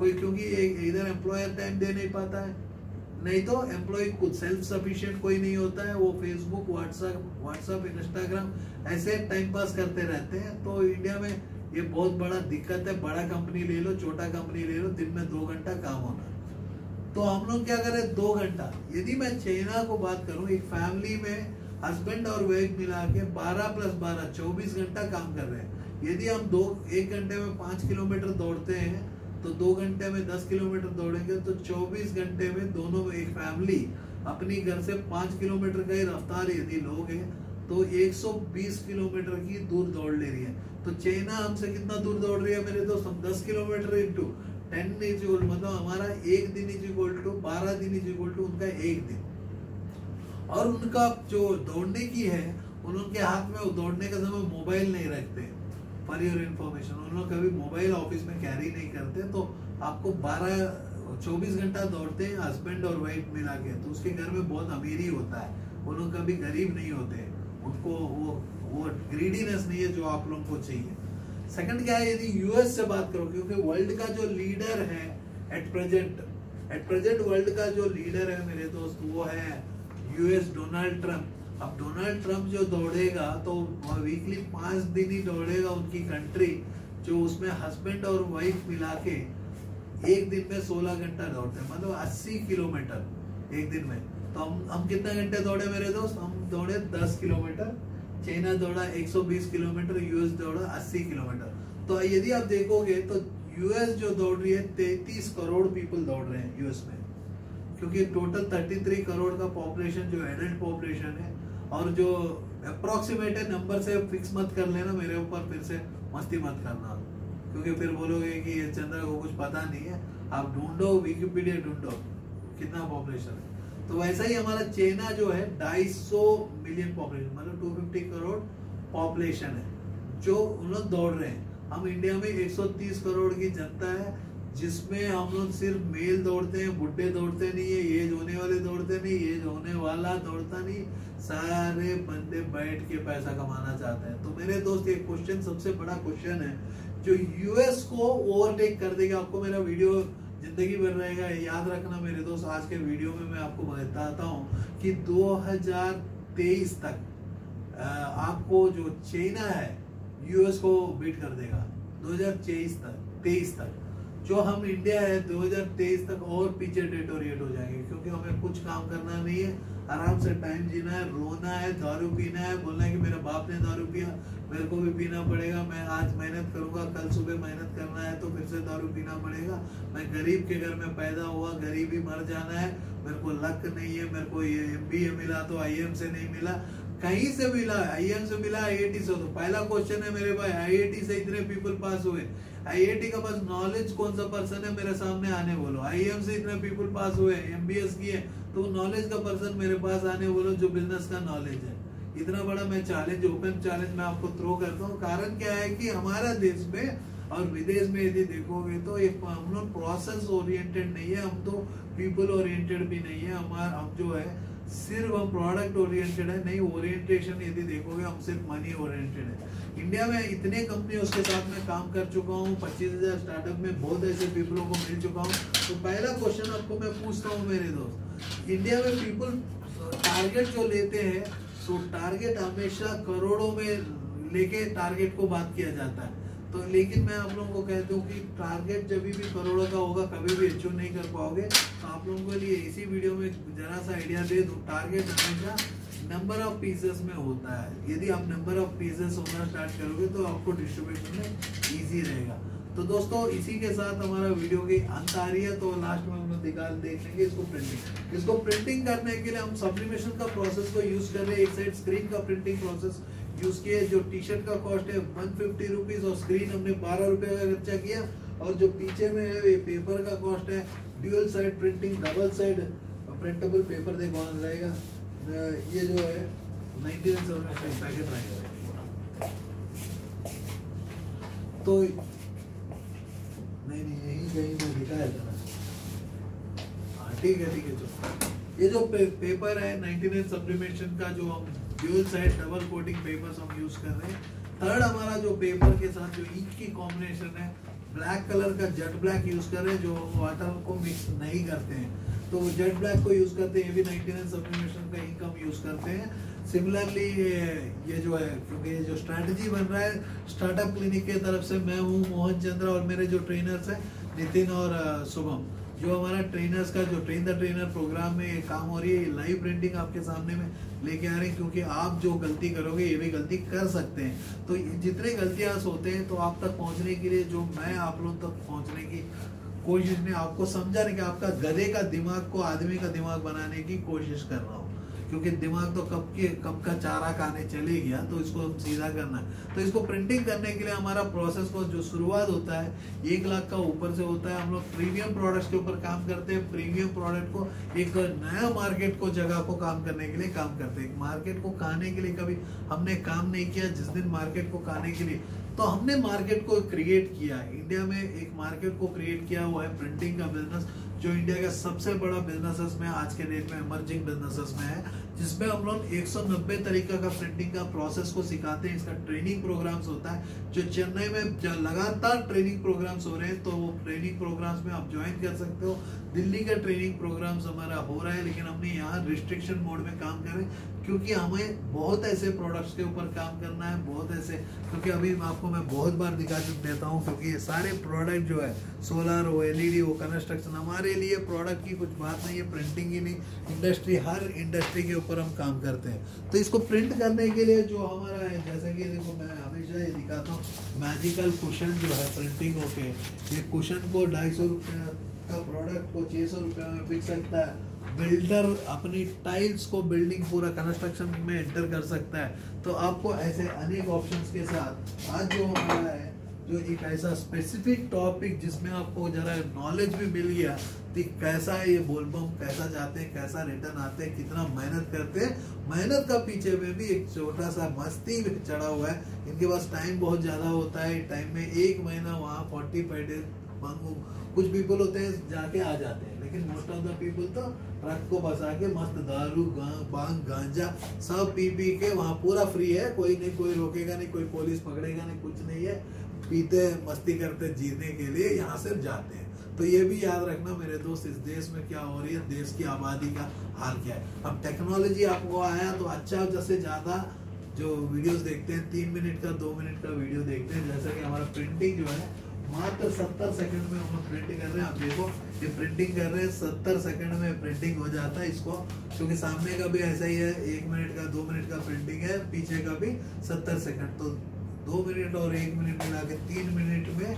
कोई क्योंकि इधर एम्प्लॉयर टाइम दे नहीं पाता है। नहीं तो एम्प्लॉय खुद सेल्फ सफिशिएंट कोई नहीं होता है, वो फेसबुक व्हाट्सएप व्हाट्सएप इंस्टाग्राम ऐसे टाइम पास करते रहते हैं। तो इंडिया में ये बहुत बड़ा दिक्कत है, बड़ा कंपनी ले लो, छोटा कंपनी ले लो, दिन में दो घंटा काम होना। तो हम लोग क्या करें, दो घंटा। यदि मैं चाइना को बात करूँ, एक फैमिली में हस्बैंड और वाइफ मिला के बारह प्लस बारह, चौबीस घंटा काम कर रहे हैं। यदि हम दो, एक घंटे में पाँच किलोमीटर दौड़ते हैं तो दो घंटे में दस किलोमीटर दौड़ेंगे तो चौबीस घंटे में दोनों एक फैमिली अपनी घर से पाँच किलोमीटर का ही रफ्तार यदि लोग हैं तो 120 किलोमीटर की दूर दौड़ ले रही है। तो चाइना हमसे कितना दूर दौड़ रही है मेरे दोस्त? हम 10 किलोमीटर इंटू टेन इज़ मतलब हमारा एक दिन इज़ इक्वल टू बारह दिन इज़ इक्वल टू उनका एक दिन। और उनका जो दौड़ने की है उनके हाथ में दौड़ने का समय मोबाइल नहीं रखते। फॉर योर इन्फॉर्मेशन उन लोग कभी मोबाइल ऑफ़िस में कैरी नहीं करते तो आपको 12 24 घंटा दौड़ते हैं हस्बैंड और वाइफ मिला के तो उसके घर में बहुत अमीरी होता है। वो लोग कभी गरीब नहीं होते उनको वो वो ग्रीडीनेस नहीं है जो आप लोगों को चाहिए। सेकंड क्या है, यदि यूएस से बात करो, क्योंकि वर्ल्ड का जो लीडर है at present at present world का जो लीडर है मेरे दोस्त, वो है यूएस डोनाल्ड ट्रंप अब डोनाल्ड ट्रंप जो दौड़ेगा तो वीकली पाँच दिन ही दौड़ेगा उनकी कंट्री जो उसमें हस्बैंड और वाइफ मिला के एक दिन में 16 घंटा दौड़ते हैं मतलब 80 किलोमीटर एक दिन में। तो हम हम कितने घंटे दौड़े मेरे दोस्त? हम दौड़े 10 किलोमीटर। चाइना दौड़ा 120 किलोमीटर यूएस दौड़ा 80 किलोमीटर। तो यदि आप देखोगे तो यूएस जो दौड़ रही है 33 करोड़ पीपल दौड़ रहे हैं यूएस में। क्योंकि टोटल 33 करोड़ का पॉपुलेशन जो एडल्ट पॉपुलेशन है और जो अप्रोक्सीमेट है नंबर से फिक्स मत कर लेना मेरे ऊपर, फिर से मस्ती मत करना। क्योंकि फिर बोलोगे कि ये चंद्र को कुछ पता नहीं है। आप ढूंढो विकिपीडिया ढूंढो, कितना पॉपुलेशन है। तो वैसा ही हमारा चाइना जो है, ढाई सौ मिलियन पॉपुलेशन मतलब टू फिफ्टी करोड़ पॉपुलेशन है, जो उन लोग दौड़ रहे हैं। हम इंडिया में 130 करोड़ की जनता है, जिसमें हम लोग सिर्फ़ मेल दौड़ते हैं बुढ़े दौड़ते नहीं है एज होने वाले दौड़ते नहीं एज होने वाला दौड़ता नहीं। सारे बंदे बैठ के पैसा कमाना चाहते हैं। तो मेरे दोस्त, ये क्वेश्चन सबसे बड़ा क्वेश्चन है, जो यूएस को ओवरटेक कर देगा। आपको मेरा वीडियो ज़िंदगी भर रहेगा याद रखना मेरे दोस्त, आज के वीडियो में मैं आपको बताता हूँ कि 2023 तक आपको जो चाइना है यूएस को बीट कर देगा। 2023 तक 23 तक। जो हम इंडिया है 2023 तक और पीछे डेटोरिएट हो जाएँगे, क्योंकि हमें कुछ काम करना नहीं है। आराम से टाइम जीना है, रोना है, दारू पीना है, बोलना है कि मेरे बाप ने दारू पिया, मेरे को भी पीना पड़ेगा, मैं आज मेहनत करूँगा, कल सुबह मेहनत करना है तो फिर से दारू पीना पड़ेगा। मैं गरीब के घर में पैदा हुआ, गरीब ही मर जाना है, मेरे को लक नहीं है, मेरे को ये एम मिला तो आई से नहीं मिला, कहीं से मिला आई एम से मिला आई से तो। पहला क्वेश्चन है मेरे भाई आई से इतने पीपल पास हुए। आईआईटी का बस नॉलेज कौन सा पर्सन है, मेरे सामने आने बोलो। आईएम से इतने पीपल पास हुए एमबीएस किए तो नॉलेज का पर्सन मेरे पास आने बोलो जो बिज़नेस का नॉलेज है। इतना बड़ा मैं चैलेंज ओपन चैलेंज मैं आपको थ्रो करता हूँ। कारण क्या है कि हमारा देश में और विदेश में यदि देखोगे तो ये हम लोग प्रोसेस ओरिएंटेड नहीं है, हम तो पीपल ओरिएंटेड भी नहीं है। हमारा हम जो है सिर्फ़ हम प्रोडक्ट ओरिएंटेड है, नहीं ओरिएंटेशन यदि देखोगे, हम सिर्फ़ मनी ओरिएंटेड है। इंडिया में इतने कंपनी उसके साथ में काम कर चुका हूँ, पच्चीस हज़ार स्टार्टअप में बहुत ऐसे पीपलों को मिल चुका हूँ। तो पहला क्वेश्चन आपको मैं पूछता हूँ मेरे दोस्त इंडिया में पीपल टारगेट जो लेते हैं तो टारगेट हमेशा करोड़ों में लेके टारगेट को बात किया जाता है। तो लेकिन मैं आप लोगों को कहता हूँ कि टारगेट जब भी करोड़ों का होगा, कभी भी अचीव नहीं कर पाओगे। तो आप लोगों के लिए इसी वीडियो में जरा सा आइडिया दे दूँ। टारगेट हमेशा नंबर ऑफ़ पीसेस में होता है। यदि आप नंबर ऑफ़ पीसेस होना स्टार्ट करोगे तो आपको डिस्ट्रीब्यूशन में ईजी रहेगा। तो दोस्तों, इसी के साथ हमारा वीडियो की अंत आ रही है। तो लास्ट में हम लोग देख लेंगे इसको प्रिंटिंग इसको प्रिंटिंग करने के लिए हम सब्लिमेशन का प्रोसेस को यूज़ कर रहे हैं। एक साइड स्क्रीन का प्रिंटिंग प्रोसेस यूज़ किए जो टी शर्ट का कॉस्ट है वन फिफ्टी रुपीज़ और स्क्रीन हमने बारह रुपए का खर्चा किया। और जो पीछे में है ये पेपर का कॉस्ट है dual side printing double side printable paper देखो रहेगा। ये जो है नाइनटी पैकेट रहेगा तो नहीं नहीं यही कहीं मैं दिखाया था हाँ ठीक है ठीक है चलो। ये जो पे, पेपर है 99 सप्लीमेशन का जो हम dual side double coating papers हम यूज़ कर रहे हैं। थर्ड हमारा जो पेपर के साथ जो इंक की कॉम्बिनेशन है ब्लैक कलर का जेट ब्लैक यूज़ कर रहे हैं, जो वाटर को मिक्स नहीं करते हैं। तो जेट ब्लैक को यूज़ करते हैं, ये भी 99 सप्लीमेशन का इंक हम यूज़ करते हैं। सिमिलरली ये जो है, क्योंकि जो स्ट्रैटेजी बन रहा है स्टार्टअप क्लिनिक के तरफ़ से मैं हूँ, मोहन चंद्र और मेरे जो ट्रेनर्स हैं, नितिन और शुभम। जो हमारा ट्रेनर्स का, जो ट्रेन द ट्रेनर प्रोग्राम में काम हो रही है लाइव प्रिंटिंग आपके सामने में लेके आ रहे हैं, क्योंकि आप जो गलती करोगे, ये भी गलती कर सकते हैं। तो जितने गलतियाँ होते हैं तो आप तक पहुँचने के लिए, जो मैं आप लोग तक पहुँचने की कोशिश में आपको समझा समझाने कि आपका गधे का दिमाग को आदमी का दिमाग बनाने की कोशिश कर रहा हूँ। क्योंकि दिमाग तो कब के, कब का चारा खाने चले गया तो इसको सीधा करना है। तो इसको प्रिंटिंग करने के लिए हमारा प्रोसेस को जो शुरुआत होता है, एक लाख का ऊपर से होता है। हम लोग प्रीमियम प्रोडक्ट्स के ऊपर काम करते हैं। प्रीमियम प्रोडक्ट को एक नया मार्केट को, जगह को काम करने के लिए काम करते हैं। मार्केट को खाने के लिए कभी हमने काम नहीं किया, जिस दिन मार्केट को खाने के लिए तो हमने मार्केट को क्रिएट किया इंडिया में एक मार्केट को क्रिएट किया हुआ है प्रिंटिंग का बिज़नेस जो इंडिया का सबसे बड़ा बिज़नेस में, आज के डेट में इमर्जिंग बिज़नेस में है। जिसमें हम लोग 190 तरीके का प्रिंटिंग का प्रोसेस को सिखाते हैं। इसका ट्रेनिंग प्रोग्राम्स होता है। जो चेन्नई में लगातार ट्रेनिंग प्रोग्राम्स हो रहे हैं तो वो ट्रेनिंग प्रोग्राम्स में आप ज्वाइन कर सकते हो। दिल्ली का ट्रेनिंग प्रोग्राम्स हमारा हो रहा है, लेकिन हमने यहाँ रिस्ट्रिक्शन मोड में काम करें क्योंकि हमें बहुत ऐसे प्रोडक्ट्स के ऊपर काम करना है, बहुत ऐसे, क्योंकि अभी आपको मैं बहुत बार दिखा देता हूँ, क्योंकि ये सारे प्रोडक्ट जो है सोलर हो एलईडी हो कंस्ट्रक्शन हमारे लिए प्रोडक्ट की कुछ बात नहीं है प्रिंटिंग ही नहीं इंडस्ट्री हर इंडस्ट्री के ऊपर हम काम करते हैं। तो इसको प्रिंट करने के लिए जो हमारा है, जैसे कि देखो मैं हमेशा ये दिखाता हूँ मैजिकल कुशन जो है प्रिंटिंग होके, ये कुशन को ढाई सौ का प्रोडक्ट को छः सौ रुपये में बिक सकता है। बिल्डर अपनी टाइल्स को बिल्डिंग पूरा कंस्ट्रक्शन में एंटर कर सकता है। तो आपको ऐसे अनेक ऑप्शंस के साथ आज जो हमारा है, जो एक ऐसा स्पेसिफिक टॉपिक जिसमें आपको जरा नॉलेज भी मिल गया कि कैसा है ये बोलबम कैसा जाते हैं, कैसा रिटर्न आते हैं, कितना मेहनत करते हैं। मेहनत का पीछे में भी एक छोटा सा मस्ती चढ़ा हुआ है। इनके पास टाइम बहुत ज़्यादा होता है। टाइम में एक महीना वहाँ फोर्टी फाइव डेज़ मांगू कुछ पीपल होते हैं, जाके आ जाते हैं। लेकिन मोस्ट ऑफ़ द पीपल तो ट्रक को बसा के मस्त दारू बांग, गांजा सब पी पी के वहाँ पूरा फ्री है। कोई नहीं, कोई रोकेगा नहीं, कोई पुलिस पकड़ेगा नहीं, कुछ नहीं है। पीते, मस्ती करते, जीने के लिए यहाँ से जाते हैं। तो ये भी याद रखना मेरे दोस्त, इस देश में क्या हो रही है, देश की आबादी का हाल क्या है। अब टेक्नोलॉजी आपको आया तो अच्छा जैसे ज़्यादा जो वीडियोस देखते हैं, तीन मिनट का, दो मिनट का वीडियो देखते हैं, जैसा कि हमारा प्रिंटिंग जो है मात्र सत्तर सेकंड में हम प्रिंटिंग कर रहे हैं। आप देखो, ये प्रिंटिंग कर रहे हैं, सत्तर सेकंड में प्रिंटिंग हो जाता है इसको। क्योंकि सामने का भी ऐसा ही है, एक मिनट का, दो मिनट का प्रिंटिंग है, पीछे का भी सत्तर सेकंड तो दो मिनट और एक मिनट मिला के तीन मिनट में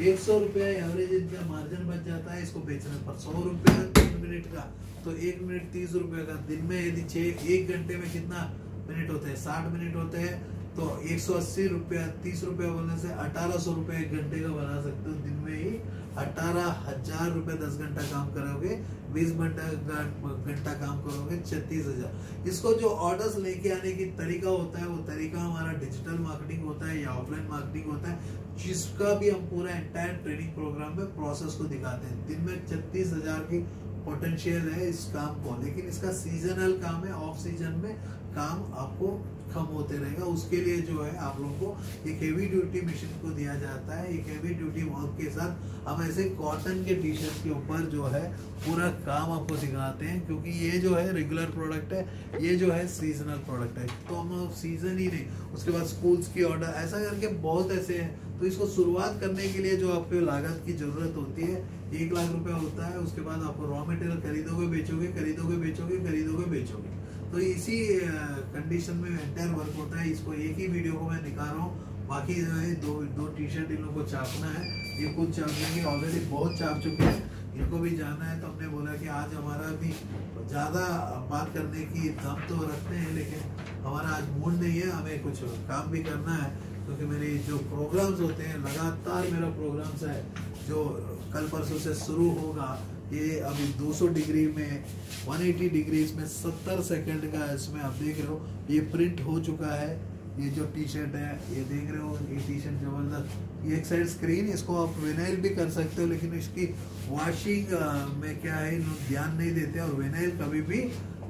एक सौ रुपया एवरेज इनका मार्जिन बच जाता है इसको बेचने पर। सौ रुपया तीन मिनट का तो एक मिनट तीस रुपये का। दिन में यदि छः एक घंटे में कितना मिनट होते हैं? साठ मिनट होते हैं। तो एक सौ अस्सी रुपया, तीस रुपया बोलने से अठारह सौ रुपया एक घंटे का बना सकते हो। दिन में ही अठारह हज़ार रुपये दस घंटा काम करोगे, बीस घंटा घंटा काम करोगे, छत्तीस हज़ार। इसको जो ऑर्डर्स लेके आने की तरीका होता है, वो तरीका हमारा डिजिटल मार्केटिंग होता है या ऑफलाइन मार्केटिंग होता है, जिसका भी हम पूरा एंटायर ट्रेनिंग प्रोग्राम में प्रोसेस को दिखाते हैं। दिन में छत्तीस हज़ार की पोटेंशियल है इस काम को। लेकिन इसका सीजनल काम है ऑफ़ सीज़न में काम आपको कम होते रहेगा। उसके लिए जो है, आप लोगों को एक हेवी ड्यूटी मशीन को दिया जाता है। एक हेवी ड्यूटी वर्क के साथ हम ऐसे कॉटन के टी शर्ट के ऊपर जो है, पूरा काम आपको सिखाते हैं। क्योंकि ये जो है रेगुलर प्रोडक्ट है, ये जो है सीजनल प्रोडक्ट है। तो हम सीज़न ही नहीं, उसके बाद स्कूल्स की ऑर्डर ऐसा करके बहुत ऐसे हैं। तो इसको शुरुआत करने के लिए जो आपको लागत की ज़रूरत होती है, एक लाख रुपया होता है। उसके बाद आप रॉ मटेरियल खरीदोगे, बेचोगे खरीदोगे बेचोगे खरीदोगे, बेचोगे। तो इसी कंडीशन में एंटायर वर्क होता है। इसको एक ही वीडियो को मैं दिखा रहा हूँ। बाकी जो है, दो दो टी शर्ट इन लोग को छापना है। ये कुछ छाप लेंगे। ऑलरेडी बहुत छाप चुके हैं। इनको भी जाना है। तो हमने बोला कि आज हमारा भी ज़्यादा बात करने की दम तो रखते हैं, लेकिन हमारा आज मूड नहीं है। हमें कुछ काम भी करना है। क्योंकि तो मेरे जो प्रोग्राम्स होते हैं, लगातार मेरा प्रोग्राम्स है, जो कल परसों से शुरू होगा ये अभी 200 डिग्री में 180 डिग्री इसमें 70 सेकंड का इसमें आप देख रहे हो। ये प्रिंट हो चुका है, ये जो टी शर्ट है, ये देख रहे हो, ये टी शर्ट ज़बरदस्त। ये एक साइड स्क्रीन इसको आप विनाइल भी कर सकते हो, लेकिन इसकी वॉशिंग में क्या है ध्यान नहीं देते और विनाइल कभी भी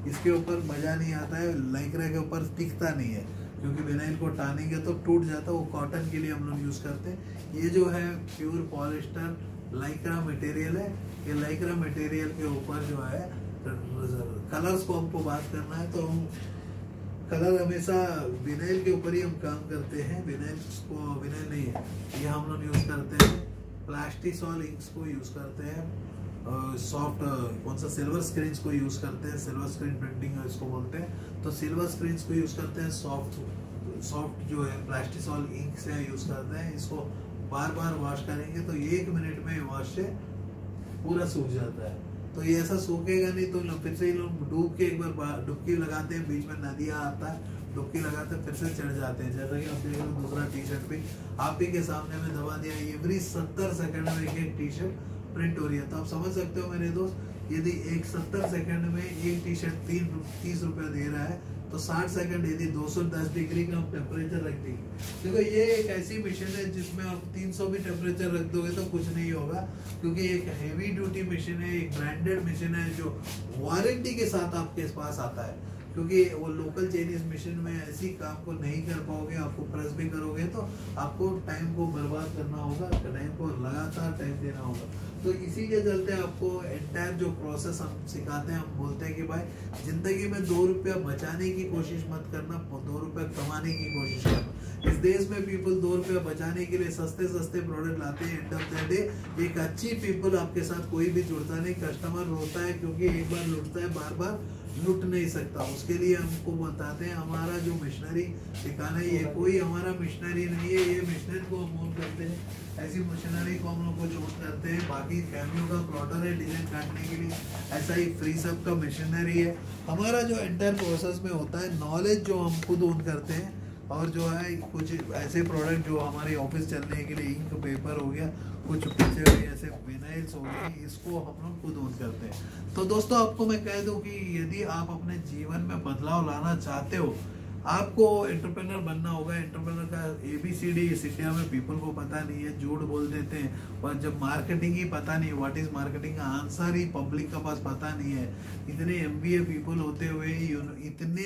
इसके ऊपर मज़ा नहीं आता है लाइक्रा के ऊपर टिकता नहीं है। क्योंकि विनाइल को टानेंगे तो टूट जाता है, वो कॉटन के लिए हम लोग यूज़ करते हैं। ये जो है प्योर पॉलिस्टर लाइक्रा मटेरियल है ये लाइक्रा मटेरियल के ऊपर जो है कलर्स को हमको बात करना है तो हम कलर हमेशा विनाइल के ऊपर ही हम काम करते हैं। विनाइल को विनाइल नहीं है, ये हम लोग यूज़ करते हैं। प्लास्टिसॉल इंक्स को यूज़ करते हैं। सॉफ्ट कौन सा सिल्वर स्क्रीन को यूज़ करते हैं। सिल्वर स्क्रीन प्रिंटिंग इसको बोलते हैं। तो सिल्वर स्क्रीन को यूज़ करते हैं। सॉफ्ट सॉफ्ट जो है प्लास्टिसॉल इंक से यूज़ करते हैं। इसको बार बार वॉश करेंगे तो एक मिनट में वॉश से पूरा सूख जाता है। तो ये ऐसा सूखेगा नहीं तो फिर से लोग डूब के एक बार डुबकी लगाते हैं, बीच में नदियाँ आता है, डुबकी लगाते फिर से चढ़ जाते हैं। जैसा कि आप देख रहे हो, दूसरा टी शर्ट भी आप ही के सामने में दबा दिया। एवरी सत्तर सेकंड में एक एक टी शर्ट प्रिंट हो रही है। तो आप समझ सकते हो मेरे दोस्त, यदि एक सत्तर सेकंड में एक टी शर्ट तीन तीस रुपया दे रहा है तो 60 सेकंड यदि 210 डिग्री का टेम्परेचर रख देंगे देखो, ये एक ऐसी मशीन है जिसमें आप 300 भी टेम्परेचर रख दोगे तो कुछ नहीं होगा, क्योंकि एक हैवी ड्यूटी मशीन है, एक ब्रांडेड मशीन है जो वारंटी के साथ आपके पास आता है। क्योंकि वो लोकल चाइनीज़ मशीन में ऐसी काम को नहीं कर पाओगे, आपको प्रेस भी करोगे तो आपको टाइम को बर्बाद करना होगा टाइम को लगातार टाइम देना होगा। तो इसी के चलते आपको एंटायर जो प्रोसेस हम सिखाते हैं, हम बोलते हैं कि भाई, ज़िंदगी में दो रुपया बचाने की कोशिश मत करना, दो रुपया कमाने की कोशिश करना। इस देश में पीपल दो रुपया बचाने के लिए सस्ते सस्ते प्रोडक्ट लाते हैं एंड ऑफ़ द डे एक अच्छी पीपल आपके साथ कोई भी जुड़ता नहीं कस्टमर रोता है क्योंकि एक बार लुटता है बार बार लुट नहीं सकता। उसके लिए हमको बताते हैं हमारा जो मिशनरी ठिकाना ये कोई हमारा मिशनरी नहीं है ये मिशनरी को हम ओन करते हैं। ऐसी मशीनरी को हम लोग को चोट करते हैं। बाकी फैमिलियों का प्लॉटर है डिज़ाइन काटने के लिए। ऐसा ही फ्री सब का मशीनरी है। हमारा जो इंटर प्रोसेस में होता है नॉलेज जो हम खुद ओन करते हैं और जो है कुछ ऐसे प्रोडक्ट जो हमारे ऑफ़िस चलने के लिए इंक पेपर हो गया कुछ हुए ऐसे विनाइल्स हो गए इसको हम लोग खुद ओन करते हैं। तो दोस्तों, आपको मैं कह दूँ कि यदि आप अपने जीवन में बदलाव लाना चाहते हो, आपको एंटरप्रेनर बनना होगा। एंटरप्रेनर का ए बी सी डी इस इंडिया में पीपल को पता नहीं है, झूठ बोल देते हैं। और जब मार्केटिंग ही पता नहीं व्हाट इज़ मार्केटिंग का आंसर ही पब्लिक का पास पता नहीं है। इतने एम बी ए पीपल होते हुए इतने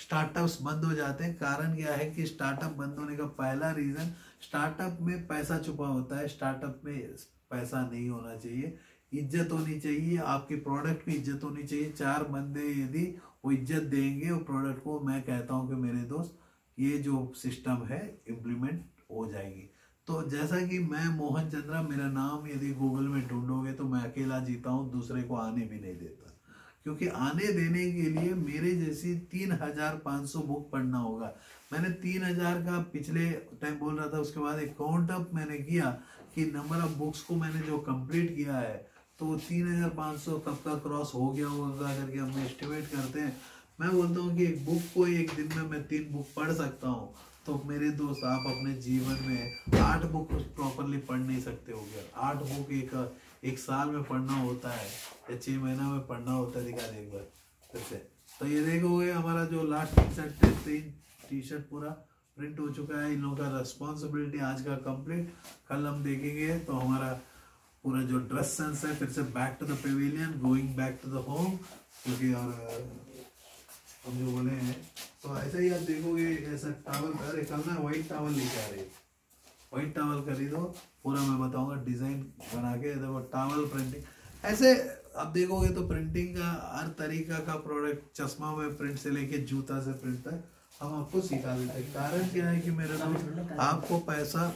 स्टार्टअप्स बंद हो जाते हैं। कारण क्या है कि स्टार्टअप बंद होने का पहला रीजन स्टार्टअप में पैसा छुपा होता है, स्टार्टअप में पैसा नहीं होना चाहिए। इज़्ज़त होनी चाहिए, आपके प्रोडक्ट की इज़्ज़त होनी चाहिए। चार बंदे यदि वो इज़्ज़त देंगे वो प्रोडक्ट को मैं कहता हूँ कि मेरे दोस्त, ये जो सिस्टम है इम्प्लीमेंट हो जाएगी। तो जैसा कि मैं, मोहन चंद्रा, मेरा नाम यदि गूगल में ढूंढोगे तो मैं अकेला जीता हूँ, दूसरे को आने भी नहीं देता। क्योंकि आने देने के लिए मेरे जैसी तीन हज़ार पाँच सौ बुक पढ़ना होगा। मैंने तीन हज़ार का पिछले टाइम बोल रहा था, उसके बाद एक काउंट अप मैंने किया कि नंबर ऑफ़ बुक्स को मैंने जो कंप्लीट किया है तो तीन हज़ार पाँच सौ कब का क्रॉस हो गया होगा करके हम एस्टिमेट करते हैं। मैं बोलता हूँ कि एक बुक को एक दिन में मैं तीन बुक पढ़ सकता हूँ तो मेरे दोस्त आप अपने जीवन में आठ बुक प्रॉपरली पढ़ नहीं सकते हो गया आठ बुक एक एक साल में पढ़ना होता है, या छह महीना में पढ़ना होता है, दिखा दे एक बार, फिर से। तो ये देखोगे हमारा जो लास्ट टी शर्ट तीन टी शर्ट पूरा प्रिंट हो चुका है, इन लोगों का रेस्पॉन्सिबिलिटी आज का कंप्लीट कल हम देखेंगे तो हमारा पूरा जो ड्रेस सेंस है, फिर से back to the pavilion going back to the home क्योंकि और हम जो बोले हैं तो ऐसा ही आप देखोगे, ऐसा टावल अरे कल ना व्हाइट टावल लेके आ रही है। व्हाइट टावल खरीदो पूरा मैं बताऊँगा डिज़ाइन बना के देखो टावल प्रिंटिंग ऐसे अब देखोगे तो प्रिंटिंग का हर तरीका का प्रोडक्ट चश्मा में प्रिंट से लेके जूता से प्रिंट तक हम आपको सिखा देते हैं। कारण क्या है कि मेरे दोस्त आपको पैसा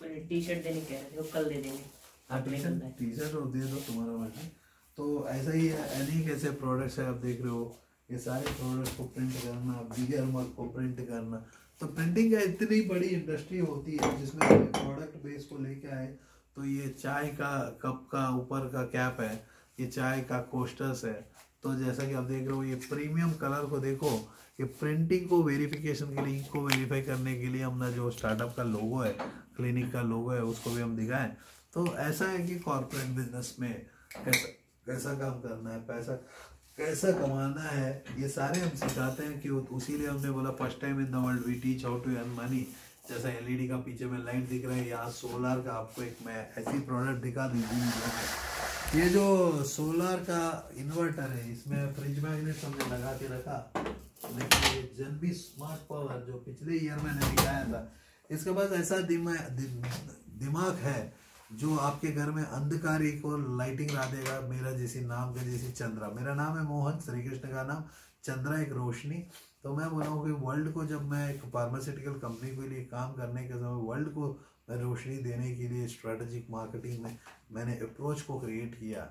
टी शर्ट देने कह रहे थे कल दे देंगे। टी शर्ट और दे दो तुम्हारा मैटर तो ऐसा ही है अनेक ऐसे प्रोडक्ट्स है आप देख रहे हो। ये सारे प्रोडक्ट को प्रिंट करना बिगर मग को प्रिंट करना। तो प्रिंटिंग का इतनी बड़ी इंडस्ट्री होती है जिसमें प्रोडक्ट बेस को लेके आए तो ये चाय का कप का ऊपर का कैप है, ये चाय का कोस्टर्स है। तो जैसा कि आप देख रहे हो, ये प्रीमियम कलर को देखो, ये प्रिंटिंग को वेरिफिकेशन के लिए इनको वेरीफाई करने के लिए हमने जो स्टार्टअप का लोगो है क्लिनिक का लोगो है, उसको भी हम दिखाएँ। तो ऐसा है कि कॉरपोरेट बिज़नेस में कैसा कैसा काम करना है, पैसा कैसा कमाना है? ये सारे हम सिखाते हैं कि उसी लिए हमने बोला first time in the world we teach how to earn money जैसा एलईडी का पीछे में लाइट दिख रहा है, यहाँ सोलर का आपको एक मैं ऐसी प्रोडक्ट दिखा दीजिए ये जो सोलर का इन्वर्टर है, इसमें फ्रिज मैग्नेट हमने लगा के रखा। लेकिन ये जन भी स्मार्ट पावर जो पिछले ईयर मैंने दिखाया था। इसके पास ऐसा दिमाग दिमाग है जो आपके घर में अंधकारी को लाइटिंग ला देगा, मेरा जैसी नाम का जैसे चंद्रा। मेरा नाम है मोहन श्री कृष्ण का नाम। चंद्रा एक रोशनी। तो मैं बोला हूँ कि वर्ल्ड को जब मैं एक फार्मास्यूटिकल कंपनी के लिए काम करने के समय वर्ल्ड को मैं रोशनी देने के लिए स्ट्रेटजिक मार्केटिंग में मैंने अप्रोच को क्रिएट किया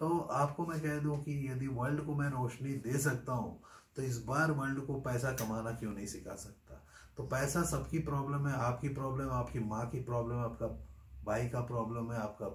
तो आपको मैं कह दूँ कि यदि वर्ल्ड को मैं रोशनी दे सकता हूँ तो इस बार वर्ल्ड को पैसा कमाना क्यों नहीं सिखा सकता? तो पैसा सबकी प्रॉब्लम है, आपकी प्रॉब्लम आपकी माँ की प्रॉब्लम आपका भाई का प्रॉब्लम है, आपका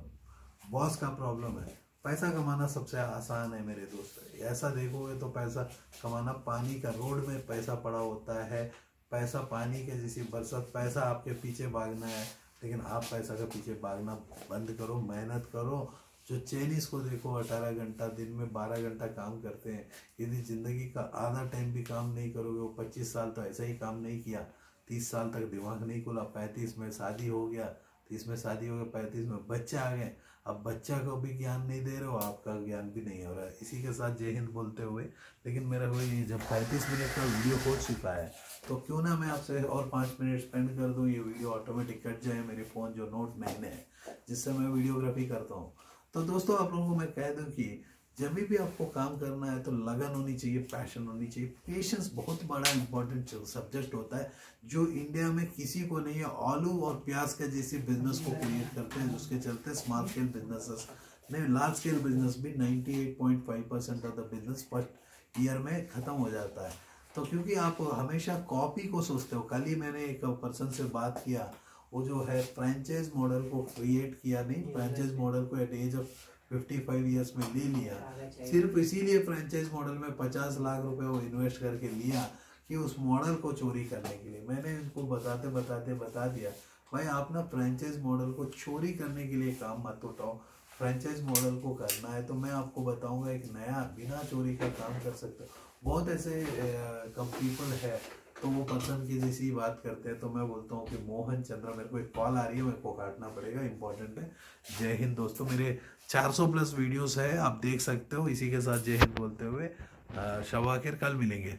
बॉस का प्रॉब्लम है। पैसा कमाना सबसे आसान है मेरे दोस्त। ऐसा देखोगे तो पैसा कमाना पानी का रोड में पैसा पड़ा होता है। पैसा पानी के जैसी बरसात, पैसा आपके पीछे भागना है। लेकिन आप पैसा के पीछे भागना बंद करो, मेहनत करो। जो चैनीज को देखो, अठारह घंटा दिन में बारह घंटा काम करते हैं। यदि ज़िंदगी का आधा टाइम भी काम नहीं करोगे, वो पच्चीस साल तो ऐसा ही काम नहीं किया। तीस साल तक दिमाग नहीं खुला, पैंतीस में शादी हो गया तीस में शादी हो गया, पैंतीस में बच्चे आ गए अब बच्चा को भी ज्ञान नहीं दे रहे हो, आपका ज्ञान भी नहीं हो रहा है। इसी के साथ जय हिंद बोलते हुए, लेकिन मेरा वही जब पैंतीस मिनट का वीडियो हो चुका है तो क्यों ना मैं आपसे और पाँच मिनट स्पेंड कर दूँ? ये वीडियो ऑटोमेटिक कट जाए, मेरे फ़ोन जो नोट नहीं है, जिससे मैं वीडियोग्राफी करता हूँ। तो दोस्तों, आप लोगों को मैं कह दूँ कि जब भी आपको काम करना है तो लगन होनी चाहिए पैशन होनी चाहिए। पेशेंस बहुत बड़ा इंपॉर्टेंट सब्जेक्ट होता है जो इंडिया में किसी को नहीं है। आलू और प्याज का जैसे बिज़नेस को क्रिएट करते हैं जिसके चलते स्मॉल स्केल बिज़नेस नहीं लार्ज स्केल बिज़नेस भी 98.5 percent of the business first year में ख़त्म हो जाता है। तो क्योंकि आप हमेशा कॉपी को सोचते हो कल ही मैंने एक पर्सन से बात किया वो जो है फ्रेंचाइज मॉडल को क्रिएट किया नहीं फ्रेंचाइज मॉडल को at age of fifty five years में ले लिया। सिर्फ़ इसीलिए फ्रेंचाइज मॉडल में पचास लाख रुपए वो इन्वेस्ट करके लिया कि उस मॉडल को चोरी करने के लिए। मैंने इनको बताते बताते बता दिया। भाई आप ना फ्रेंचाइज मॉडल को चोरी करने के लिए काम मत उठाओ। फ्रेंचाइज मॉडल को करना है तो मैं आपको बताऊँगा एक नया बिना चोरी का काम कर सकते हो। बहुत ऐसे कम पीपल है तो वो पर्सन की जैसी बात करते हैं तो मैं बोलता हूँ कि मोहन चंद्रा मेरे को एक कॉल आ रही है मेरे को काटना पड़ेगा इंपॉर्टेंट है। जय हिंद दोस्तों मेरे 400 प्लस वीडियोस है, आप देख सकते हो। इसी के साथ जय हिंद बोलते हुए शवाखिर कल मिलेंगे।